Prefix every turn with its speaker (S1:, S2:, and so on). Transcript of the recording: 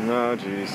S1: No, jeez.